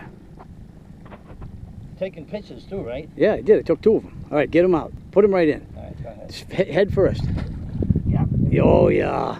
here. Taking pictures too, right? Yeah, I did. I took two of them. All right, get them out. Put them right in. All right, go ahead. Head first. Yeah. Oh, yeah.